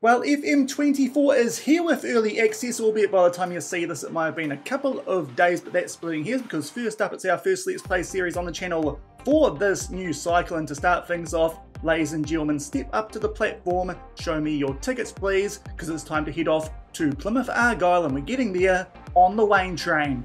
Well, FM24 is here with early access, albeit by the time you see this it might have been a couple of days, but that's splitting hairs because first up it's our first Let's Play series on the channel for this new cycle and to start things off, ladies and gentlemen, step up to the platform, show me your tickets please, because it's time to head off to Plymouth Argyle and we're getting there on the Waine train.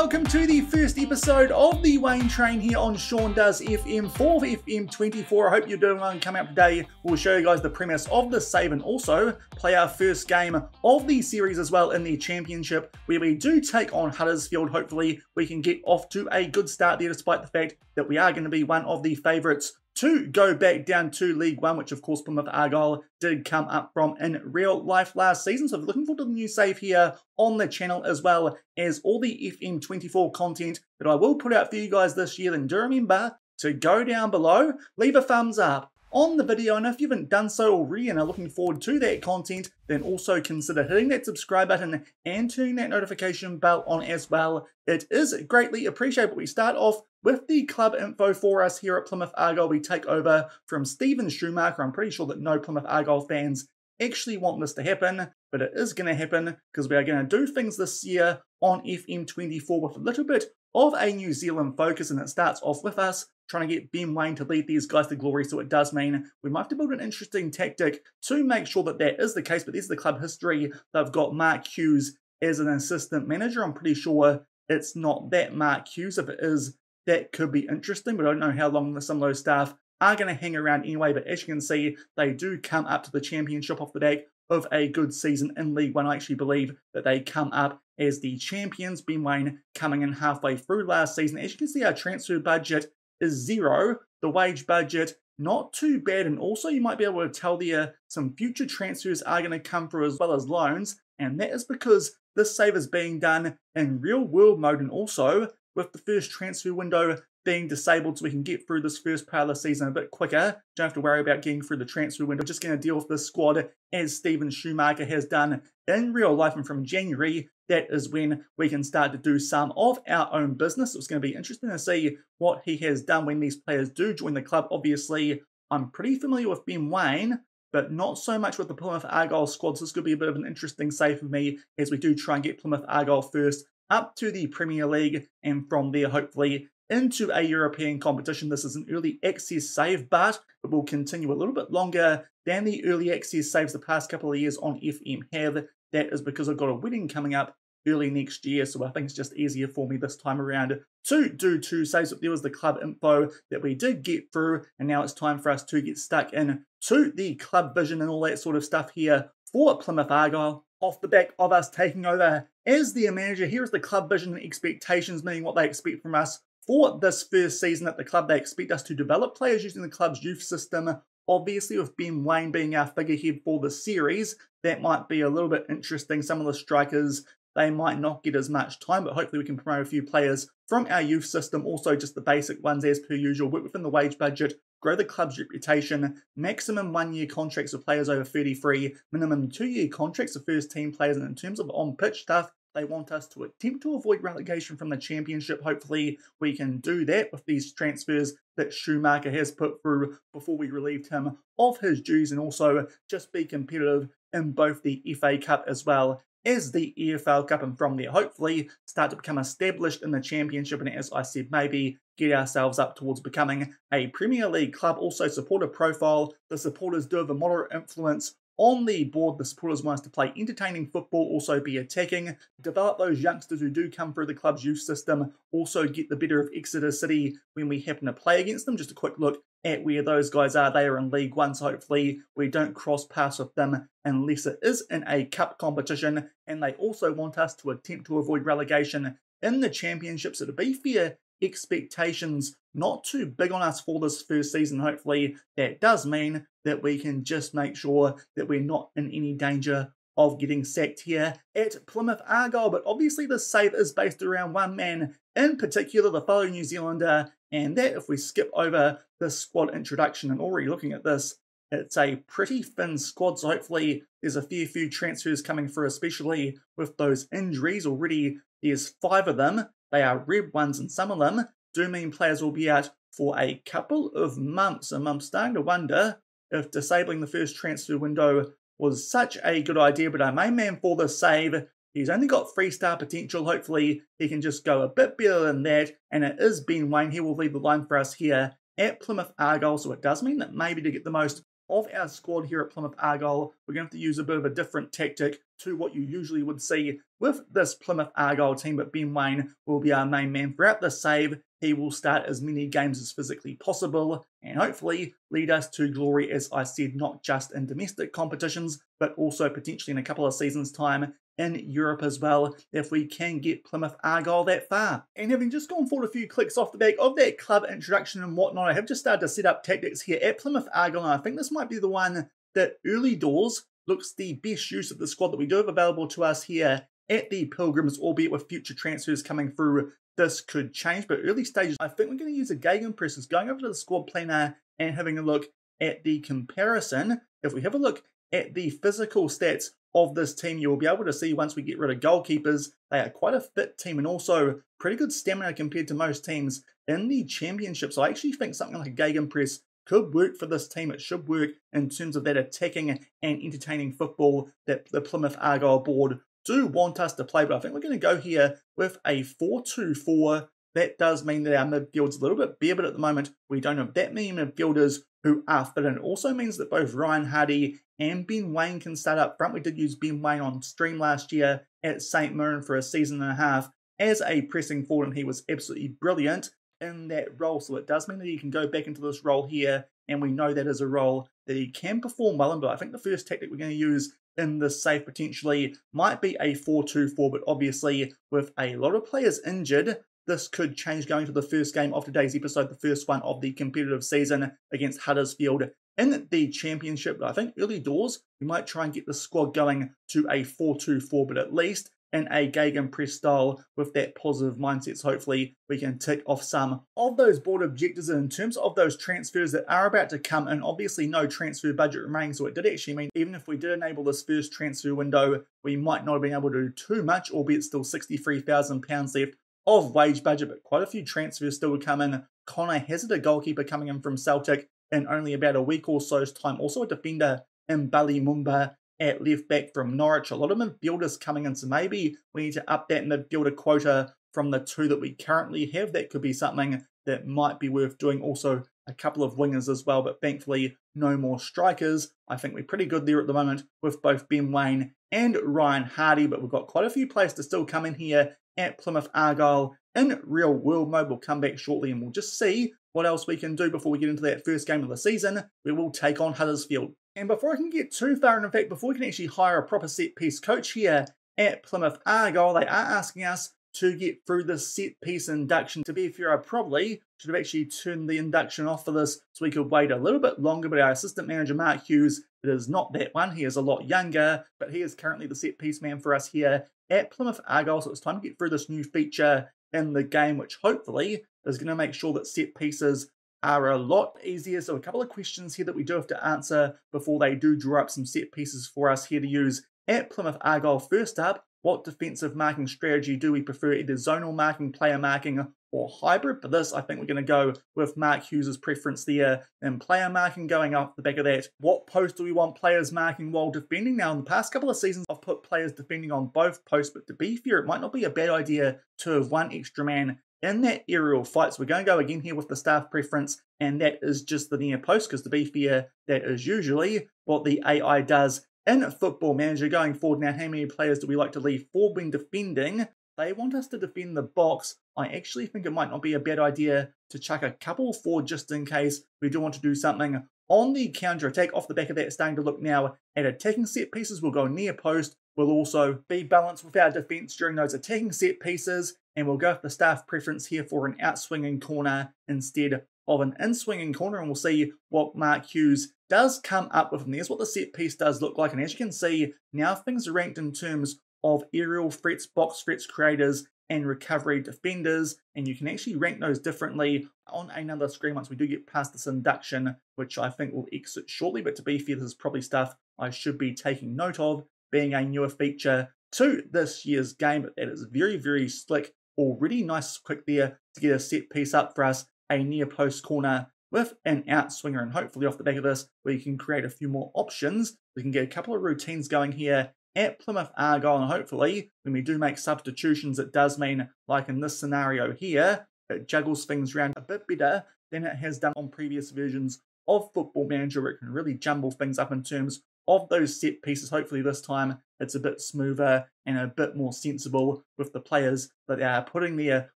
Welcome to the first episode of the Waine Train here on Shaun Does FM for FM24. I hope you're doing well and coming up today. We'll show you guys the premise of the save and also play our first game of the series as well in the championship where we do take on Huddersfield. Hopefully we can get off to a good start there despite the fact that we are going to be one of the favourites to go back down to League One, which of course Plymouth Argyle did come up from in real life last season. So looking forward to the new save here on the channel as well as all the FM24 content that I will put out for you guys this year. And do remember to go down below, leave a thumbs up, on the video and if you haven't done so already and are looking forward to that content then also consider hitting that subscribe button and turning that notification bell on as well. It is greatly appreciated. We start off with the club info for us here at Plymouth Argyle. We take over from Steven Schumacher. I'm pretty sure that no Plymouth Argyle fans actually want this to happen, but it is going to happen because we are going to do things this year on FM24 with a little bit of a New Zealand focus, and it starts off with us trying to get Ben Waine to lead these guys to glory. So it does mean we might have to build an interesting tactic to make sure that that is the case. But this is the club history. They've got Mark Hughes as an assistant manager. I'm pretty sure it's not that Mark Hughes. If it is, that could be interesting. I don't know how long some of those staff are going to hang around anyway. But as you can see, they do come up to the championship off the back of a good season in League One. I actually believe that they come up as the champions. Ben Waine coming in halfway through last season. As you can see, our transfer budget is zero. The wage budget, not too bad. And also, you might be able to tell there some future transfers are going to come through as well as loans. And that is because this save is being done in real world mode and also with the first transfer window being disabled so we can get through this first part of the season a bit quicker. Don't have to worry about getting through the transfer window. Just going to deal with this squad as Steven Schumacher has done in real life. And from January, that is when we can start to do some of our own business. It's going to be interesting to see what he has done when these players do join the club. Obviously, I'm pretty familiar with Ben Waine, but not so much with the Plymouth Argyle squad. So this could be a bit of an interesting save for me as we do try and get Plymouth Argyle first up to the Premier League and from there hopefully into a European competition. This is an early access save, but it will continue a little bit longer than the early access saves the past couple of years on FM have. That is because I've got a wedding coming up early next year, so I think it's just easier for me this time around to do two saves. There was the club info that we did get through, and now it's time for us to get stuck in to the club vision and all that sort of stuff here for Plymouth Argyle. Off the back of us taking over as the manager, here's the club vision and expectations, meaning what they expect from us for this first season at the club. They expect us to develop players using the club's youth system. Obviously, with Ben Waine being our figurehead for the series, that might be a little bit interesting. Some of the strikers, they might not get as much time, but hopefully we can promote a few players from our youth system. Also, just the basic ones as per usual. Work within the wage budget, grow the club's reputation, maximum one year contracts for players over 33, minimum two year contracts for first team players. And in terms of on pitch stuff, they want us to attempt to avoid relegation from the championship. Hopefully, we can do that with these transfers that Schumacher has put through before we relieved him of his dues and also just be competitive in both the FA Cup as well as the EFL Cup and from there hopefully start to become established in the championship and as I said maybe get ourselves up towards becoming a Premier League club. Also supporter profile, the supporters do have a moderate influence on the board, the supporters want us to play entertaining football, also be attacking, develop those youngsters who do come through the club's youth system, also get the better of Exeter City when we happen to play against them. Just a quick look at where those guys are. They are in League One, so hopefully we don't cross paths with them unless it is in a cup competition. And they also want us to attempt to avoid relegation in the championship. So to be fair, expectations not too big on us for this first season. Hopefully, that does mean that we can just make sure that we're not in any danger of getting sacked here at Plymouth Argyle. But obviously, the save is based around one man, in particular, the fellow New Zealander. And that, if we skip over the squad introduction and already looking at this, it's a pretty thin squad, so hopefully there's a fair few transfers coming through, especially with those injuries. Already there's five of them. They are red ones, and some of them do mean players will be out for a couple of months. And I'm starting to wonder if disabling the first transfer window was such a good idea, but our main man for the save, he's only got three star potential. Hopefully, he can just go a bit better than that. And it is Ben Waine. He will lead the line for us here at Plymouth Argyle. So it does mean that maybe to get the most of our squad here at Plymouth Argyle, we're going to have to use a bit of a different tactic to what you usually would see with this Plymouth Argyle team. But Ben Waine will be our main man throughout the save. He will start as many games as physically possible and hopefully lead us to glory, as I said, not just in domestic competitions, but also potentially in a couple of seasons' time in Europe as well, if we can get Plymouth Argyle that far. And having just gone forward a few clicks off the back of that club introduction and whatnot, I have just started to set up tactics here at Plymouth Argyle, and I think this might be the one that early doors looks the best use of the squad that we do have available to us here at the Pilgrims, albeit with future transfers coming through this could change, but early stages, I think we're going to use a Gagan Gegenpress. Going over to the squad planner and having a look at the comparison. If we have a look at the physical stats of this team, you will be able to see once we get rid of goalkeepers, they are quite a fit team and also pretty good stamina compared to most teams in the championship. So I actually think something like a Gegenpress could work for this team. It should work in terms of that attacking and entertaining football that the Plymouth Argyle board do want us to play, but I think we're going to go here with a 4-2-4. That does mean that our midfield's a little bit bare, but at the moment we don't have that many midfielders who are fit. And it also means that both Ryan Hardie and Ben Waine can start up front. We did use Ben Waine on stream last year at St. Mirren for a season and a half as a pressing forward, and he was absolutely brilliant in that role. So it does mean that he can go back into this role here, and we know that is a role that he can perform well in. But I think the first tactic we're going to use in the safe potentially might be a 4-2-4, but obviously with a lot of players injured, this could change going to the first game of today's episode, the first one of the competitive season against Huddersfield in the championship. But I think early doors, we might try and get the squad going to a 4-2-4, but at least in a Gegenpress style with that positive mindset. So hopefully we can tick off some of those board objectives. And in terms of those transfers that are about to come and obviously no transfer budget remaining. So it did actually mean even if we did enable this first transfer window, we might not have been able to do too much, albeit still £63,000 left of wage budget, but quite a few transfers still would come in. Conor Hazard, a goalkeeper coming in from Celtic in only about a week or so's time. Also a defender in Bali Mumba at left back from Norwich. A lot of midfielders coming in, so maybe we need to up that midfielder quota from the two that we currently have. That could be something that might be worth doing. Also, a couple of wingers as well, but thankfully, no more strikers. I think we're pretty good there at the moment with both Ben Waine and Ryan Hardie, but we've got quite a few players to still come in here at Plymouth Argyle in real world mode. We'll come back shortly and we'll just see what else we can do before we get into that first game of the season. We will take on Huddersfield. And before I can get too far, and in fact, before we can actually hire a proper set piece coach here at Plymouth Argyle, they are asking us to get through the set piece induction. To be fair, I probably should have actually turned the induction off for this so we could wait a little bit longer. But our assistant manager, Mark Hughes, it is not that one. He is a lot younger, but he is currently the set piece man for us here at Plymouth Argyle. So it's time to get through this new feature in the game, which hopefully is going to make sure that set pieces are a lot easier. So a couple of questions here that we do have to answer before they do draw up some set pieces for us here to use at Plymouth Argyle. First up, what defensive marking strategy do we prefer, either zonal marking, player marking, or hybrid? For this, I think we're going to go with Mark Hughes' preference there and player marking going off the back of that. What post do we want players marking while defending? Now, in the past couple of seasons, I've put players defending on both posts, but to be fair, it might not be a bad idea to have one extra man in that aerial fight. So we're going to go again here with the staff preference, and that is just the near post, because to be fair, that is usually what the AI does in Football Manager going forward. Now, how many players do we like to leave forward when defending? They want us to defend the box. I actually think it might not be a bad idea to chuck a couple forward just in case we do want to do something on the counter attack. Off the back of that, starting to look now at attacking set pieces. We'll go near post. We'll also be balanced with our defense during those attacking set pieces and we'll go for the staff preference here for an outswinging corner instead of an in-swinging corner and we'll see what Mark Hughes does come up with. And there's what the set piece does look like. And as you can see, now things are ranked in terms of aerial threats, box threats creators, and recovery defenders. And you can actually rank those differently on another screen once we do get past this induction, which I think will exit shortly. But to be fair, this is probably stuff I should be taking note of, being a newer feature to this year's game. That is very, very slick. Already nice quick there to get a set piece up for us, a near post corner with an outswinger. And hopefully off the back of this, we can create a few more options. We can get a couple of routines going here at Plymouth Argyle. And hopefully, when we do make substitutions, it does mean, like in this scenario here, it juggles things around a bit better than it has done on previous versions of Football Manager, it can really jumble things up in terms of those set pieces. Hopefully, this time it's a bit smoother and a bit more sensible with the players that they are putting there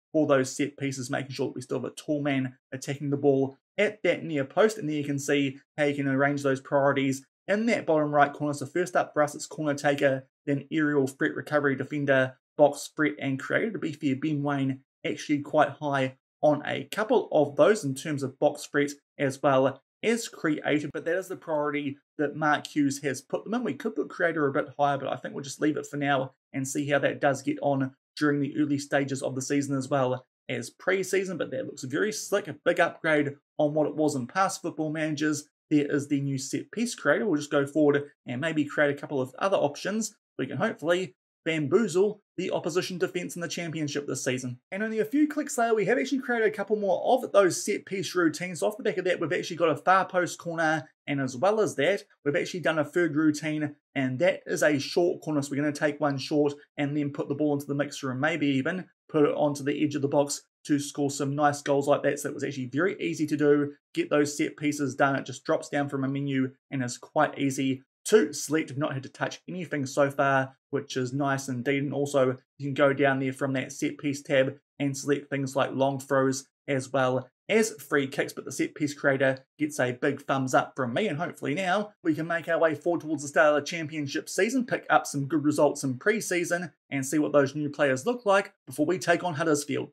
for those set pieces, making sure that we still have a tall man attacking the ball at that near post. And there you can see how you can arrange those priorities in that bottom right corner. So first up for us, it's corner taker, then aerial threat recovery defender, box threat and creator. To be fair, Ben Waine actually quite high on a couple of those in terms of box threat as well as creator, but that is the priority that Mark Hughes has put them in. We could put creator a bit higher, but I think we'll just leave it for now and see how that does get on during the early stages of the season as well as pre-season, but that looks very slick, a big upgrade on what it was in past football managers there is the new set piece creator. We'll just go forward and maybe create a couple of other options. We can hopefully bamboozle the opposition defence in the championship this season. And only a few clicks later, we have actually created a couple more of those set piece routines. Off the back of that, we've actually got a far post corner, and as well as that, we've actually done a third routine, and that is a short corner. So we're going to take one short and then put the ball into the mixer and maybe even put it onto the edge of the box to score some nice goals like that. So it was actually very easy to do, get those set pieces done. It just drops down from a menu and is quite easy to select. I've not had to touch anything so far, which is nice indeed. And also you can go down there from that set piece tab and select things like long throws as well as free kicks, but the set piece creator gets a big thumbs up from me, and hopefully now we can make our way forward towards the start of the championship season, pick up some good results in pre-season, and see what those new players look like before we take on Huddersfield.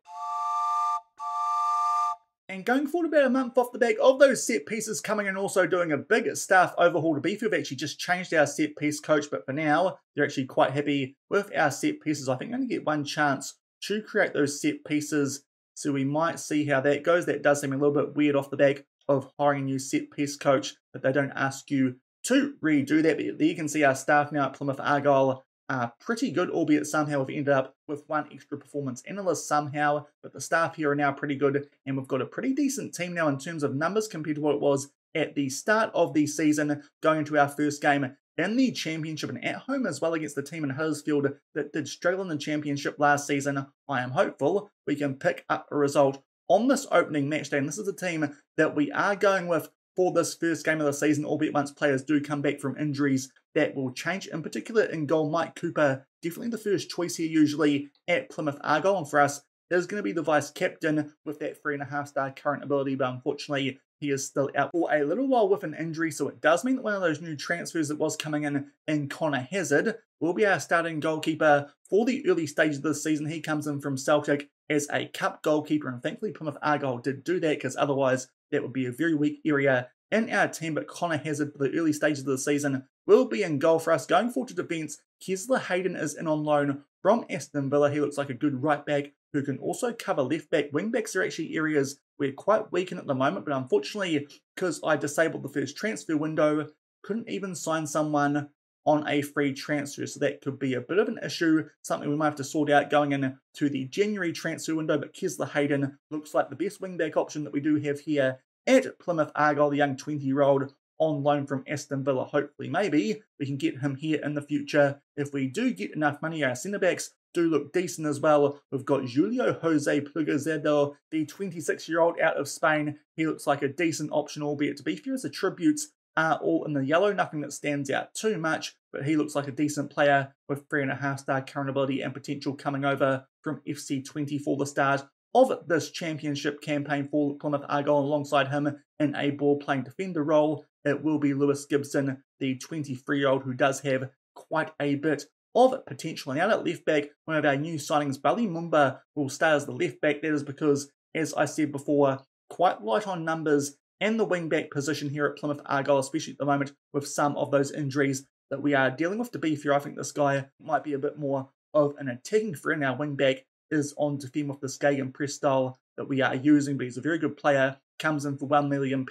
And going forward about a month off the back of those set pieces coming and also doing a big staff overhaul to Beef, we've actually just changed our set piece coach, but for now, they're actually quite happy with our set pieces. I think I'm going to get one chance to create those set pieces, so we might see how that goes. That does seem a little bit weird off the back of hiring a new set piece coach, but they don't ask you to redo that. But there you can see our staff now at Plymouth Argyle are pretty good, albeit somehow we've ended up with one extra performance analyst somehow, but the staff here are now pretty good, and we've got a pretty decent team now in terms of numbers compared to what it was at the start of the season, going into our first game in the championship and at home as well against the team in Huddersfield that did struggle in the championship last season. I am hopeful we can pick up a result on this opening match day, and this is a team that we are going with for this first game of the season, albeit once players do come back from injuries, that will change. In particular, in goal, Mike Cooper, definitely the first choice here, usually at Plymouth Argyle. And for us, is going to be the vice captain with that three and a half star current ability, but unfortunately, he is still out for a little while with an injury. So it does mean that one of those new transfers that was coming in in Conor Hazard will be our starting goalkeeper for the early stages of the season. He comes in from Celtic as a cup goalkeeper, and thankfully, Plymouth Argyle did do that because otherwise, that would be a very weak area in our team. But Conor Hazard for the early stages of the season will be in goal for us. Going forward to defence, Kesler Hayden is in on loan from Aston Villa. He looks like a good right back who can also cover left back. Wing backs are actually areas we're quite weak in at the moment, but unfortunately, because I disabled the first transfer window, couldn't even sign someone on a free transfer. So that could be a bit of an issue, something we might have to sort out going into the January transfer window. But Kesler Hayden looks like the best wingback option that we do have here at Plymouth Argyle, the young 20 year old on loan from Aston Villa. Hopefully, maybe we can get him here in the future if we do get enough money. Our centre backs do look decent as well. We've got Julio Jose Pleguezuelo, the 26 year old out of Spain. He looks like a decent option, albeit to be fair, as a attributes are all in the yellow. Nothing that stands out too much, but he looks like a decent player with three and a half star current ability and potential coming over from FC Twente for the start of this championship campaign for Plymouth Argyle alongside him in a ball playing defender role. It will be Lewis Gibson, the 23 year old who does have quite a bit of potential. And out at left back, one of our new signings, Bali Mumba, will stay as the left back. That is because, as I said before, quite light on numbers and the wingback position here at Plymouth Argyle, especially at the moment with some of those injuries that we are dealing with. To be fair, I think this guy might be a bit more of an attacking threat. Our wingback is on to defend with the Gegenpress style that we are using, but he's a very good player. Comes in for £1 million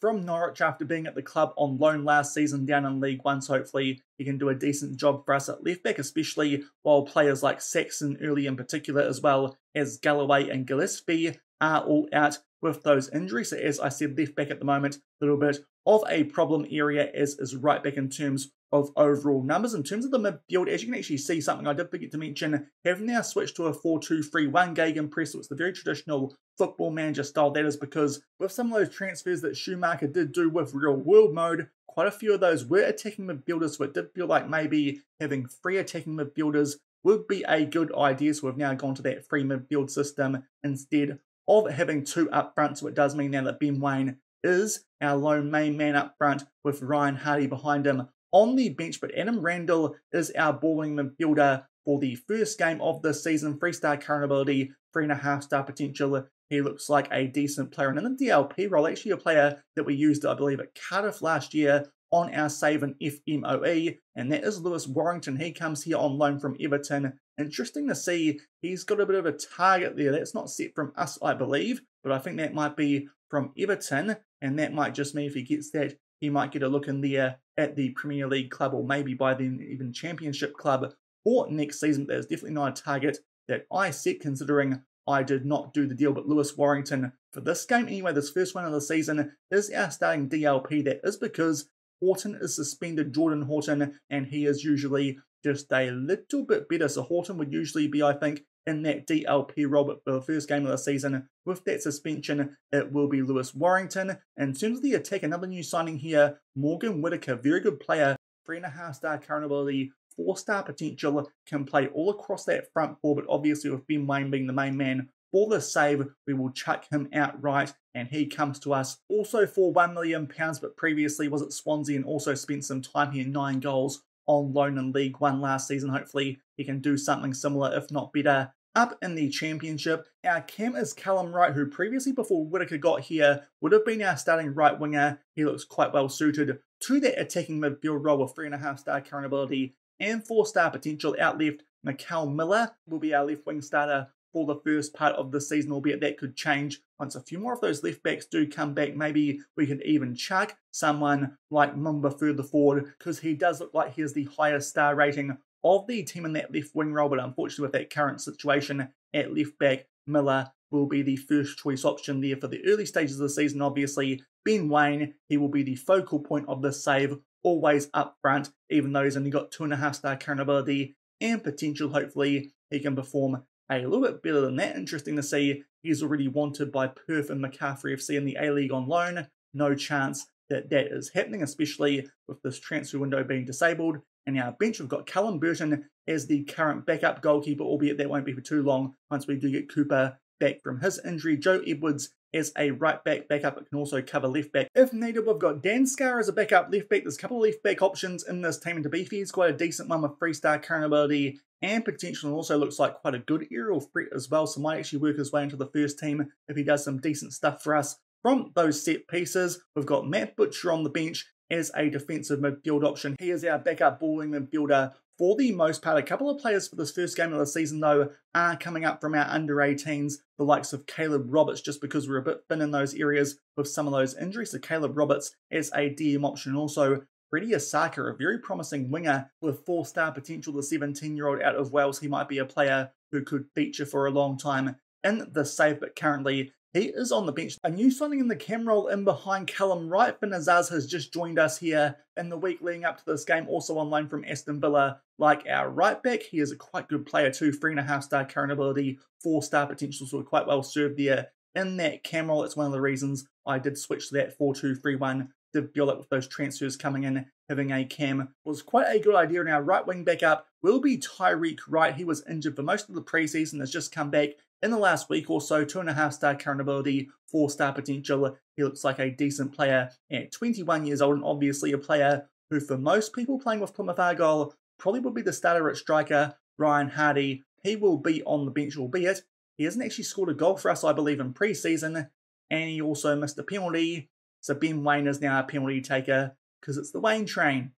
from Norwich after being at the club on loan last season down in League One. So hopefully he can do a decent job for us at left back, especially while players like Saxon Earley in particular, as well as Galloway and Gillespie are all out with those injuries. So as I said, left back at the moment, a little bit of a problem area as is right back in terms of overall numbers. In terms of the midfield, as you can actually see, something I did forget to mention, have now switched to a 4-2-3-1 Gegenpress. So it's the very traditional football manager style. That is because with some of those transfers that Schumacher did do with real world mode, quite a few of those were attacking midfielders. So it did feel like maybe having three attacking midfielders would be a good idea. So we've now gone to that free midfield system instead of having two up front. So it does mean now that Ben Waine is our lone main man up front with Ryan Hardie behind him on the bench, but Adam Randell is our balling midfielder for the first game of the season. Three star current ability, three and a half star potential. He looks like a decent player. And in the DLP role, actually a player that we used, I believe, at Cardiff last year on our save and FMOE, and that is Lewis Warrington. He comes here on loan from Everton. Interesting to see he's got a bit of a target there. That's not set from us, I believe, but I think that might be from Everton, and that might just mean if he gets that, he might get a look in there at the Premier League club or maybe by then even Championship club for next season. That is definitely not a target that I set considering I did not do the deal. But Lewis Warrington, for this game anyway, this first one of the season, is our starting DLP. That is because Houghton is suspended, Jordan Houghton, and he is usually just a little bit better. So Houghton would usually be, I think, in that DLP role, for the first game of the season, with that suspension, it will be Lewis Warrington. In terms of the attack, another new signing here, Morgan Whittaker, very good player, three and a half star current ability, four star potential, can play all across that front four, but obviously with Ben Waine being the main man for the save, we will chuck him outright, and he comes to us also for £1 million, but previously was at Swansea and also spent some time here, nine goals on loan in League One last season. Hopefully, he can do something similar, if not better, up in the championship. Our cam is Callum Wright, who previously, before Whittaker got here, would have been our starting right winger. He looks quite well suited to that attacking midfield role with 3.5 star current ability and 4 star potential out left. Mickel Miller will be our left wing starter for the first part of the season, albeit that could change once a few more of those left backs do come back. Maybe we could even chuck someone like Mumba further forward because he does look like he has the highest star rating of the team in that left wing role, but unfortunately, with that current situation at left back, Miller will be the first choice option there for the early stages of the season. Obviously, Ben Waine, he will be the focal point of the save, always up front, even though he's only got two and a half star current ability and potential. Hopefully, he can perform a little bit better than that. Interesting to see he's already wanted by Perth and Macarthur FC in the A League on loan. No chance that that is happening, especially with this transfer window being disabled. And our bench, we've got Callum Burton as the current backup goalkeeper, albeit that won't be for too long once we do get Cooper back from his injury. Joe Edwards as a right back backup, it can also cover left back if needed. We've got Dan Scarr as a backup left back. There's a couple of left back options in this team, and to be fair, he's quite a decent one with three star current ability and potential, and also looks like quite a good aerial threat as well. So might actually work his way into the first team if he does some decent stuff for us from those set pieces. We've got Matt Butcher on the bench as a defensive midfield option. He is our backup balling midfielder for the most part. A couple of players for this first game of the season, though, are coming up from our under 18s, the likes of Caleb Roberts, just because we're a bit thin in those areas with some of those injuries. So, Caleb Roberts as a DM option. Also, Freddie Issaka, a very promising winger with four star potential, the 17 year old out of Wales. He might be a player who could feature for a long time in the save, but currently he is on the bench. A new signing in the cam role in behind Callum Wright. Ben Azaz has just joined us here in the week leading up to this game, also online from Aston Villa. Like our right back, he is a quite good player too. Three and a half star current ability, four star potential, so quite well served there in that cam role. It's one of the reasons I did switch to that 4 2 3 1 did feel like with those transfers coming in, having a cam was quite a good idea. Now, right wing backup will be Tyreek Wright. He was injured for most of the preseason, has just come back in the last week or so, two and a half star current ability, four star potential. He looks like a decent player at 21 years old, and obviously a player who, for most people playing with Plymouth Argyle, probably would be the starter at striker. Ryan Hardie. he will be on the bench, albeit he hasn't actually scored a goal for us, I believe, in pre season. and he also missed a penalty. So Ben Waine is now a penalty taker because it's the Waine train,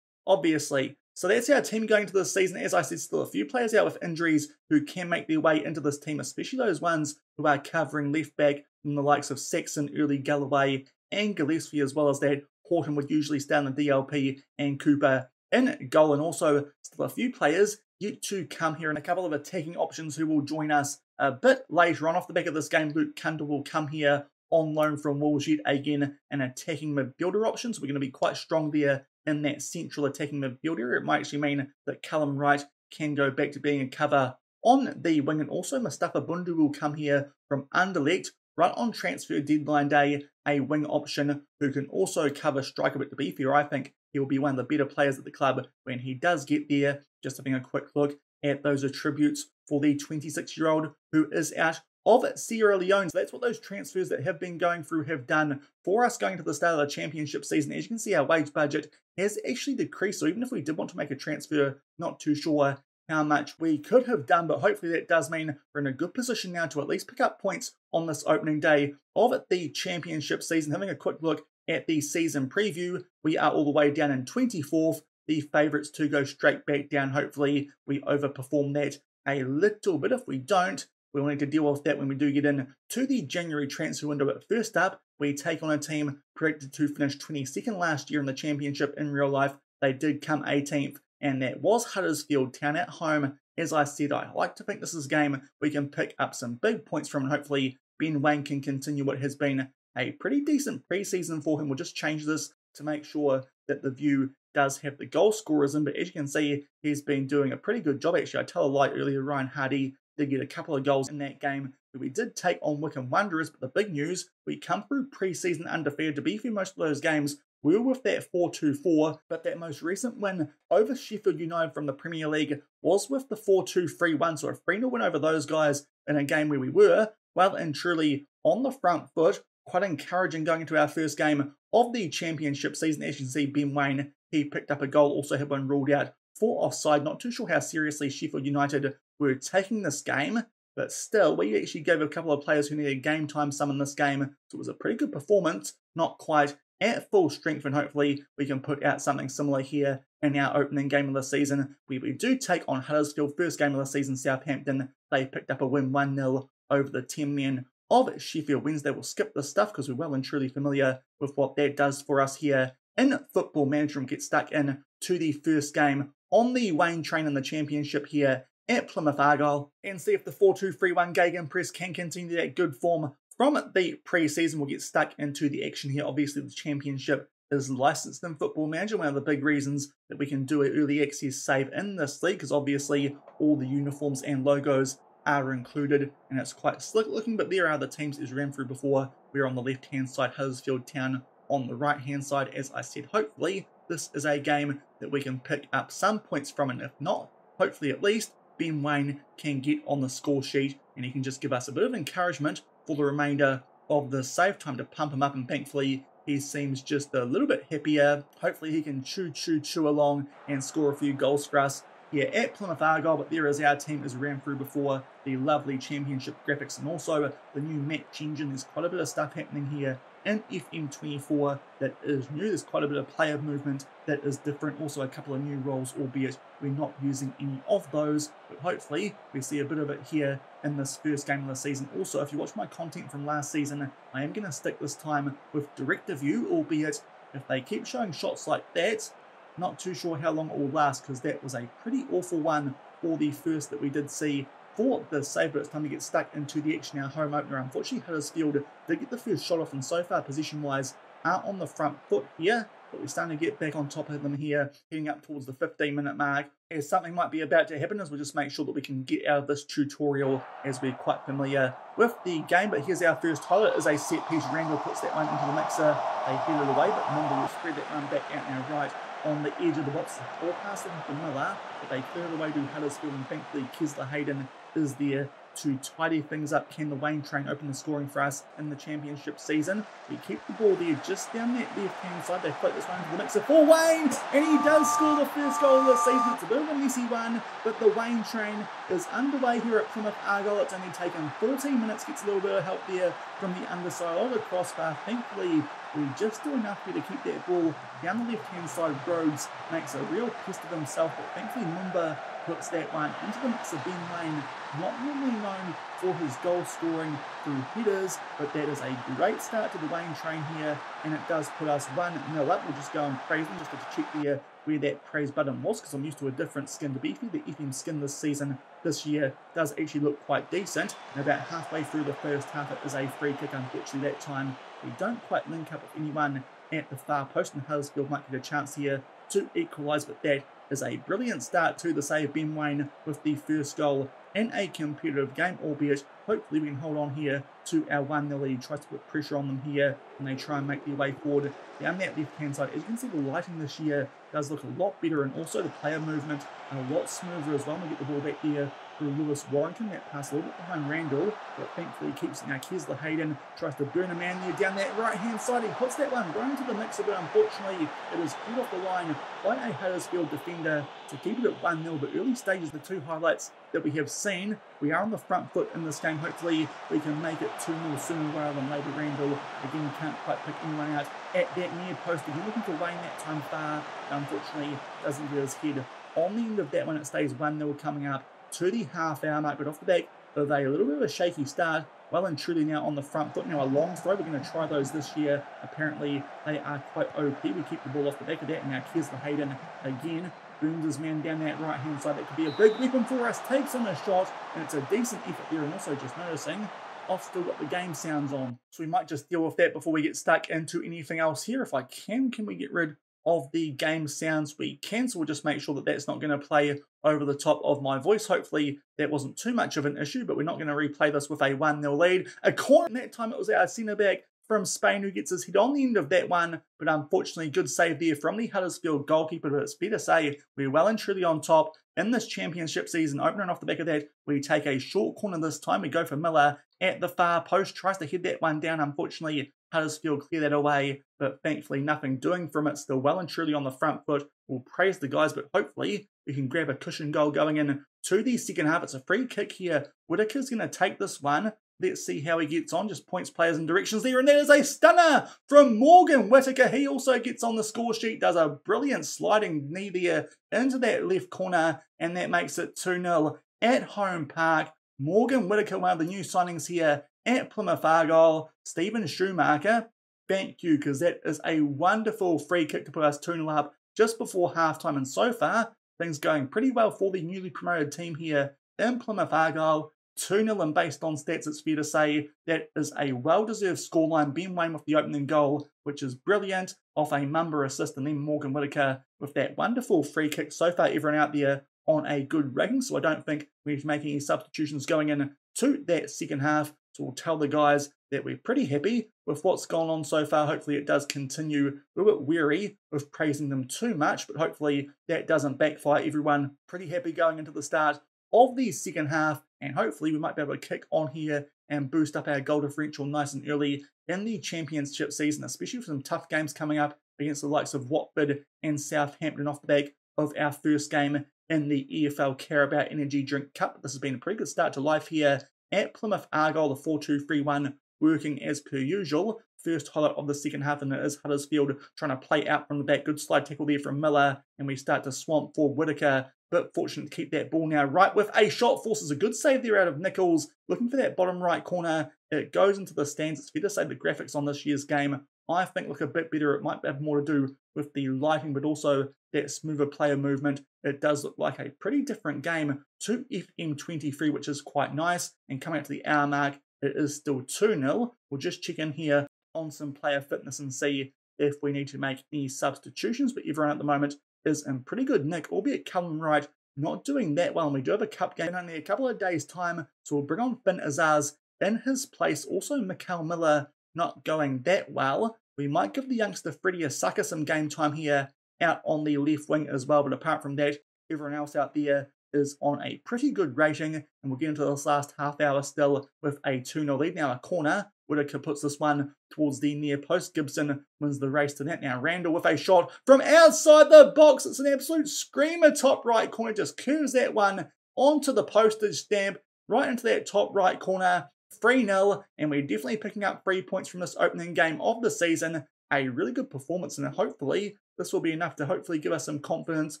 obviously. So that's our team going into this season. As I said, still a few players out with injuries who can make their way into this team, especially those ones who are covering left back from the likes of Saxon, Earley Galloway, and Gillespie, as well as that. Houghton would usually stay in the DLP and Cooper in goal. And also, still a few players yet to come here and a couple of attacking options who will join us a bit later on. Off the back of this game, Luke Cundle will come here on loan from Wolves yet again an attacking midfielder option. So we're going to be quite strong there in that central attacking midfielder. It might actually mean that Callum Wright can go back to being a cover on the wing. And also Mustapha Bundu will come here from Anderlecht right on transfer deadline day, a wing option who can also cover striker. But to be fair, I think he'll be one of the better players at the club when he does get there. Just having a quick look at those attributes for the 26 year old who is out of Sierra Leone. So that's what those transfers that have been going through have done for us going to the start of the championship season. As you can see, our wage budget has actually decreased. So even if we did want to make a transfer, not too sure how much we could have done, but hopefully that does mean we're in a good position now to at least pick up points on this opening day of the championship season. Having a quick look at the season preview, we are all the way down in 24th. The favourites to go straight back down. Hopefully, we overperform that a little bit. If we don't, we'll need to deal with that when we do get in to the January transfer window. But first up, we take on a team predicted to finish 22nd last year in the championship in real life. They did come 18th and that was Huddersfield Town at home. As I said, I like to think this is a game we can pick up some big points from, and hopefully Ben Waine can continue what has been a pretty decent preseason for him. We'll just change this to make sure that the view does have the goal scorers in, but as you can see, he's been doing a pretty good job. Actually, I tell a lie earlier, Ryan Hardie did get a couple of goals in that game. That we did take on Wycombe Wanderers, but the big news, we come through pre-season undefeated. To be fair, most of those games we were with that 4 2 4, but that most recent win over Sheffield United from the Premier League was with the 4 2 3 1. So a 3 0 win over those guys in a game where we were well and truly on the front foot. Quite encouraging going into our first game of the championship season. As you can see, Ben Waine, he picked up a goal, also had one ruled out for offside. Not too sure how seriously Sheffield United were taking this game, but still, we actually gave a couple of players who needed game time some in this game. So it was a pretty good performance. Not quite at full strength, and hopefully we can put out something similar here in our opening game of the season. We, we do take on Huddersfield, first game of the season, Southampton. They picked up a win 1 0 over the 10 men of Sheffield Wednesday. We'll skip the stuff because we're well and truly familiar with what that does for us here in Football Manager and get stuck in to the first game on the Waine train in the championship here at Plymouth Argyle and see if the 4-2-3-1 Gegenpress can continue that good form from the pre-season, we'll get stuck into the action here. Obviously, the championship is licensed in Football Manager. One of the big reasons that we can do an early access save in this league because obviously all the uniforms and logos are included and it's quite slick looking. But there are the teams as ran through before. We're on the left hand side, Huddersfield Town on the right hand side. As I said, hopefully this is a game that we can pick up some points from, and if not, hopefully at least Ben Waine can get on the score sheet and he can just give us a bit of encouragement for the remainder of the save time to pump him up and thankfully he seems just a little bit happier. Hopefully he can chew, chew, chew along and score a few goals for us here at Plymouth Argyle, but there is our team as ran through before, the lovely championship graphics and also the new match engine. There's quite a bit of stuff happening here in FM24 that is new. There's quite a bit of player movement that is different. Also a couple of new roles, albeit we're not using any of those, but hopefully we see a bit of it here in this first game of the season. Also, if you watch my content from last season, I am going to stick this time with director view, albeit if they keep showing shots like that, not too sure how long it will last because that was a pretty awful one for the first that we did see for the but it's time to get stuck into the action. Our home opener, unfortunately, Huddersfield did get the first shot off, and so far, position-wise, are on the front foot here. But we're starting to get back on top of them here, heading up towards the 15-minute mark. As something might be about to happen, as we just make sure that we can get out of this tutorial as we're quite familiar with the game. But here's our first highlight, is a set piece. Randell puts that one into the mixer. They head it away, but Mumba will spread that one back out now right on the edge of the box. Ball pass it to Miller, but they it away to Huddersfield, and thankfully Kesler Hayden is there to tidy things up. Can the Waine train open the scoring for us in the championship season? We keep the ball there just down that left hand side. They float this one to the mixer for Waine, and he does score the first goal of the season. It's a bit of a messy one, but the Waine train is underway here at Plymouth Argyle. It's only taken 14 minutes, gets a little bit of help there from the underside of the crossbar. Thankfully, we just do enough here to keep that ball down the left hand side. Rhodes makes a real pest of himself, but thankfully Mumba puts that one into the mix of Ben Waine, not normally known for his goal scoring through headers, but that is a great start to the Waine train here, and it does put us 1 0 up. We'll just go and praise them just to check there uh, where that praise button was, because I'm used to a different skin to beefy. The FM skin this season, this year, does actually look quite decent, and about halfway through the first half, it is a free kick. Unfortunately, that time we don't quite link up with anyone at the far post, and Huddersfield might get a chance here to equalise, but that is a brilliant start to the save Ben Waine with the first goal in a competitive game, albeit hopefully we can hold on here to our 1-0 lead. Tries to put pressure on them here and they try and make their way forward down that left-hand side. As you can see, the lighting this year does look a lot better and also the player movement a lot smoother as well. We get the ball back there through Lewis Warrington. That pass a little bit behind Randell, but thankfully keeps it now. Kesler Hayden tries to burn a man there down that right hand side. He puts that one right into the mixer, but unfortunately it is pulled off the line by a Huddersfield defender to keep it at 1 0. But early stages, the two highlights that we have seen, we are on the front foot in this game. Hopefully we can make it 2 0 sooner rather than later. Randell again can't quite pick anyone out at that near post. Again looking to Waine that time far, unfortunately doesn't get his head on the end of that one. It stays 1 0 coming up to the half hour mark, but off the back of a little bit of a shaky start. Well and truly now on the front foot. Now a long throw. We're going to try those this year. Apparently they are quite OP. We keep the ball off the back of that. And now the Hayden again. Booms his man down that right hand side. That could be a big weapon for us. Takes on a shot, and it's a decent effort there. And also just noticing I've still got the game sounds on. So we might just deal with that before we get stuck into anything else here. If I can, can we get rid of the game sounds we can. So we'll just make sure that that's not going to play over the top of my voice. Hopefully that wasn't too much of an issue, but we're not going to replay this with a 1-0 lead. A corner, that time it was our centre back from Spain who gets his head on the end of that one, but unfortunately good save there from the Huddersfield goalkeeper, but it's better say we're well and truly on top in this championship season. Opening off the back of that, we take a short corner this time. We go for Miller at the far post, tries to head that one down. Unfortunately, Huddersfield clear that away, but thankfully nothing doing from it. Still well and truly on the front foot. We'll praise the guys, but hopefully we can grab a cushion goal going in to the second half. It's a free kick here. Whittaker's going to take this one. Let's see how he gets on. Just points players and directions there. And that is a stunner from Morgan Whittaker. He also gets on the score sheet, does a brilliant sliding knee there into that left corner. And that makes it 2 0 at home park. Morgan Whittaker, one of the new signings here at Plymouth Argyle, Steven Schumacher. Thank you, because that is a wonderful free kick to put us 2 0 up just before halftime. And so far, things going pretty well for the newly promoted team here in Plymouth Argyle. 2 0, and based on stats, it's fair to say that is a well deserved scoreline. Ben Waine with the opening goal, which is brilliant, off a Mumba assist, and then Morgan Whittaker with that wonderful free kick. So far, everyone out there on a good ranking, so I don't think we need to make any substitutions going in to that second half. So we'll tell the guys that we're pretty happy with what's gone on so far. Hopefully, it does continue. We're a bit weary of praising them too much, but hopefully, that doesn't backfire everyone. Pretty happy going into the start of the second half, and hopefully, we might be able to kick on here and boost up our goal differential nice and early in the championship season, especially with some tough games coming up against the likes of Watford and Southampton off the back of our first game in the EFL Carabao Energy Drink Cup. This has been a pretty good start to life here at Plymouth Argyle, the 4 2 3 1 working as per usual. First highlight of the second half, and it is Huddersfield trying to play out from the back. Good slide tackle there from Miller, and we start to swamp for Whittaker. But fortunate to keep that ball now right with a shot. Forces a good save there out of Nicholls. Looking for that bottom right corner. It goes into the stands. It's fair to say the graphics on this year's game I think look a bit better. It might have more to do with the lighting, but also that smoother player movement. It does look like a pretty different game to FM23, which is quite nice. And coming up to the hour mark, it is still 2 0. We'll just check in here on some player fitness and see if we need to make any substitutions. But everyone at the moment is in pretty good nick, albeit Callum Wright not doing that well. And we do have a cup game in only a couple of days' time, so we'll bring on Finn Azaz in his place. Also, Mickel Miller not going that well. We might give the youngster Freddie Issaka some game time here out on the left wing as well. But apart from that, everyone else out there is on a pretty good rating, and we'll get into this last half hour still with a 2 0 lead. Now, a corner. Whittaker puts this one towards the near post. Gibson wins the race to that. Now, Randell with a shot from outside the box. It's an absolute screamer. Top right corner just curves that one onto the postage stamp, right into that top right corner. 3 0, and we're definitely picking up three points from this opening game of the season. A really good performance, and hopefully, this will be enough to hopefully give us some confidence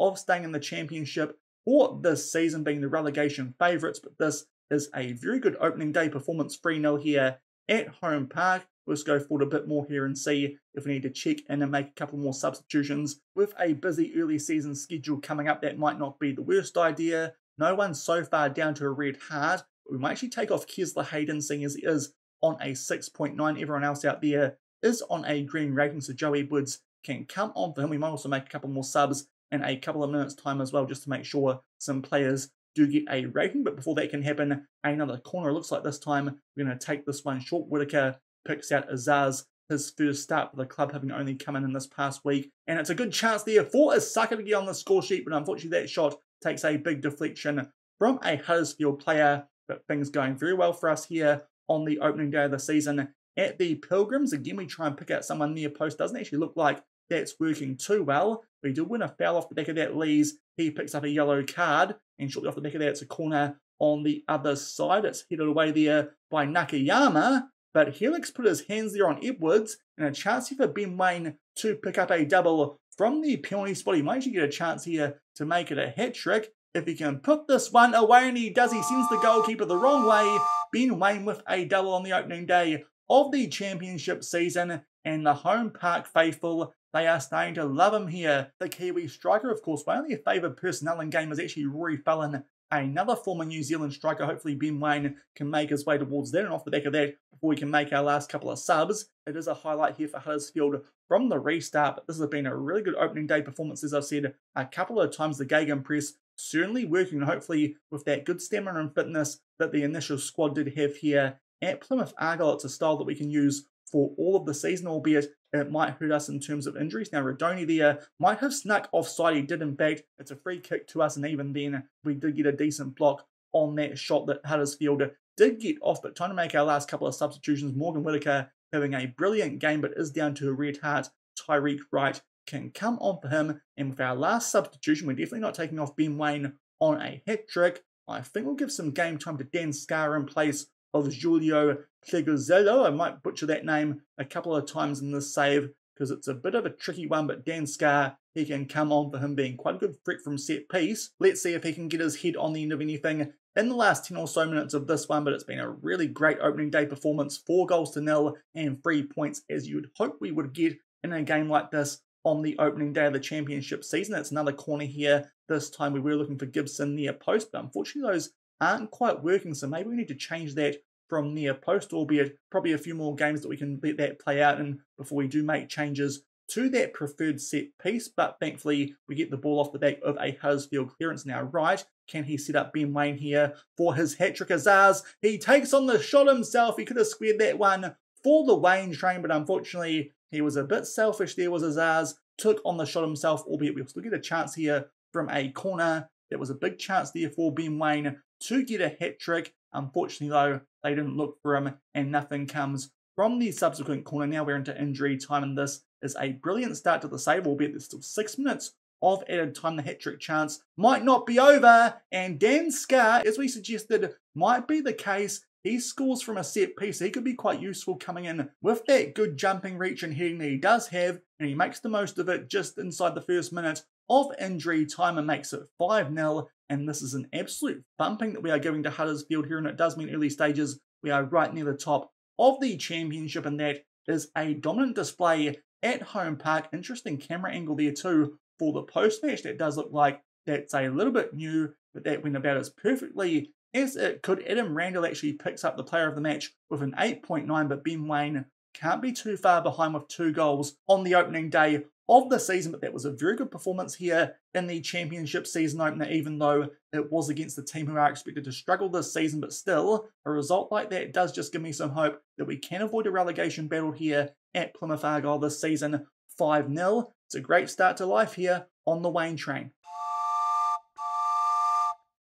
of staying in the championship or this season being the relegation favourites. But this is a very good opening day performance 3 0 here at home park. Let's go forward a bit more here and see if we need to check in and make a couple more substitutions. With a busy early season schedule coming up, that might not be the worst idea. No one's so far down to a red hard. We might actually take off Kesler Hayden, seeing as he is on a 6.9. Everyone else out there is on a green rating, so Joe Edwards can come on for him. We might also make a couple more subs in a couple of minutes' time as well, just to make sure some players do get a rating. But before that can happen, another corner. It looks like this time we're going to take this one short. Whittaker picks out Azaz, his first start for the club, having only come in in this past week. And it's a good chance there for Asaka to get on the score sheet, but unfortunately that shot takes a big deflection from a Huddersfield player. But things going very well for us here on the opening day of the season at the Pilgrims. Again, we try and pick out someone near post. Doesn't actually look like that's working too well. We do win a foul off the back of that. Lees, he picks up a yellow card, and shortly off the back of that, it's a corner on the other side. It's headed away there by Nakayama, but Helik's put his hands there on Edwards, and a chance here for Ben Waine to pick up a double from the penalty spot. He might actually get a chance here to make it a hat trick. If he can put this one away, and he does, he sends the goalkeeper the wrong way. Ben Waine with a double on the opening day of the championship season, and the home park faithful they are starting to love him here. The Kiwi striker, of course, one only favoured personnel in game is actually Rory Fallon, another former New Zealand striker. Hopefully Ben Waine can make his way towards that. And off the back of that, before we can make our last couple of subs, it is a highlight here for Huddersfield from the restart. But this has been a really good opening day performance, as I've said a couple of times. The Gegenpress certainly working, hopefully with that good stamina and fitness that the initial squad did have here at Plymouth Argyle. It's a style that we can use for all of the season, albeit it might hurt us in terms of injuries. Now, Rudoni there might have snuck offside. He did, in fact. It's a free kick to us, and even then, we did get a decent block on that shot that Huddersfield did get off. But trying to make our last couple of substitutions, Morgan Whittaker having a brilliant game, but is down to a red heart. Tyreik Wright can come on for him. And with our last substitution, we're definitely not taking off Ben Waine on a hat trick. I think we'll give some game time to Dan Scarr in place of Julio Pleguezuelo. I might butcher that name a couple of times in this save because it's a bit of a tricky one, but Dan Scarr, he can come on for him being quite a good threat from set piece. Let's see if he can get his head on the end of anything in the last 10 or so minutes of this one, but it's been a really great opening day performance. Four goals to nil and three points as you'd hope we would get in a game like this on the opening day of the championship season. That's another corner here. This time we were looking for Gibson near post, but unfortunately those aren't quite working, so maybe we need to change that from near post, albeit probably a few more games that we can let that play out in before we do make changes to that preferred set piece. But thankfully, we get the ball off the back of a Huddersfield clearance now. Right, can he set up Ben Waine here for his hat trick? Azaz, he takes on the shot himself. He could have squared that one for the Waine train, but unfortunately, he was a bit selfish there. Was Azaz took on the shot himself, albeit we'll still get a chance here from a corner. There was a big chance there for Ben Waine to get a hat trick. Unfortunately, though, they didn't look for him and nothing comes from the subsequent corner. Now we're into injury time, and this is a brilliant start to the save, albeit there's still six minutes of added time. The hat trick chance might not be over, and Dan Scarr, as we suggested, might be the case. He scores from a set piece. He could be quite useful coming in with that good jumping reach and heading that he does have, and he makes the most of it just inside the first minute of injury time and makes it 5 0 and this is an absolute bumping that we are giving to Huddersfield here, and it does mean early stages we are right near the top of the championship, and that is a dominant display at home park. Interesting camera angle there too for the post match. That does look like that's a little bit new, but that went about as perfectly as it could. Adam Randell actually picks up the player of the match with an 8.9, but Ben Waine can't be too far behind with two goals on the opening day of the season, but that was a very good performance here in the championship season opener, even though it was against the team who are expected to struggle this season. But still, a result like that does just give me some hope that we can avoid a relegation battle here at Plymouth Argyle this season 5 0. It's a great start to life here on the Waine train.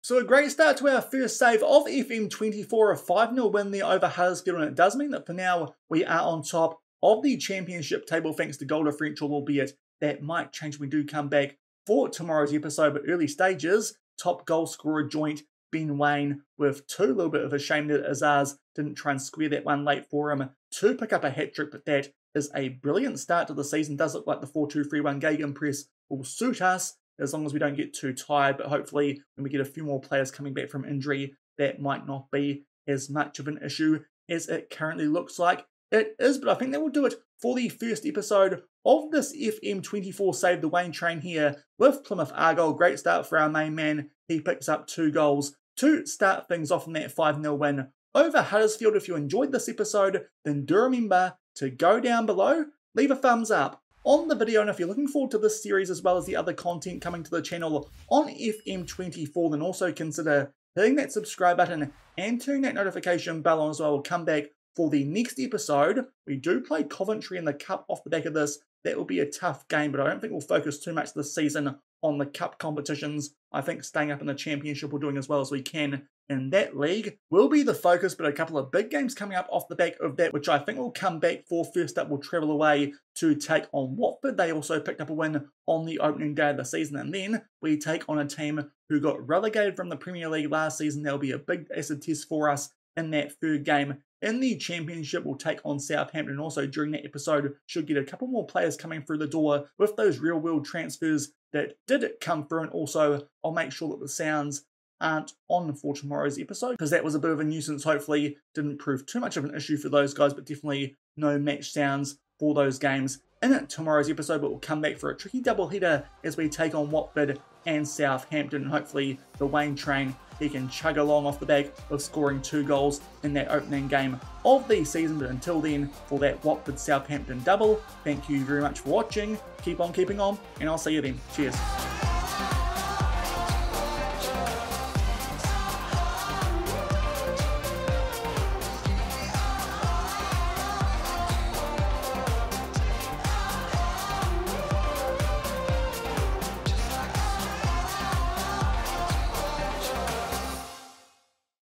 So a great start to our first save of FM24, a 5-0 win there over Huddersfield, and it does mean that for now we are on top of the championship table thanks to goal differential, albeit that might change when we do come back for tomorrow's episode, but early stages, top goal scorer joint Ben Waine with two, a little bit of a shame that Azaz didn't try and square that one late for him to pick up a hat trick, but that is a brilliant start to the season. Does look like the 4-2-3-1 Gegenpress will suit us as long as we don't get too tired. But hopefully, when we get a few more players coming back from injury, that might not be as much of an issue as it currently looks like it is. But I think that will do it for the first episode of this FM24 Save the Waine train here with Plymouth Argyle. Great start for our main man. He picks up two goals to start things off in that 5 0 win over Huddersfield. If you enjoyed this episode, then do remember to go down below, leave a thumbs up on the video. And if you're looking forward to this series as well as the other content coming to the channel on FM24, then also consider hitting that subscribe button and turning that notification bell on as well. We'll come back for the next episode. We do play Coventry in the Cup off the back of this. That will be a tough game, but I don't think we'll focus too much this season on the Cup competitions. I think staying up in the Championship we're doing as well as we can in that league will be the focus, but a couple of big games coming up off the back of that, which I think will come back for. First up, we'll travel away to take on Watford. They also picked up a win on the opening day of the season, and then we take on a team who got relegated from the Premier League last season. There'll be a big acid test for us in that third game in the championship we'll take on Southampton. Also, during that episode, should get a couple more players coming through the door with those real world transfers that did come through. And also, I'll make sure that the sounds aren't on for tomorrow's episode because that was a bit of a nuisance. Hopefully, didn't prove too much of an issue for those guys, but definitely no match sounds for those games in tomorrow's episode. But we'll come back for a tricky double header as we take on Watford and Southampton. Hopefully, the Waine train he can chug along off the back of scoring two goals in that opening game of the season. But until then, for that Watford Southampton double, thank you very much for watching. Keep on keeping on, and I'll see you then. Cheers.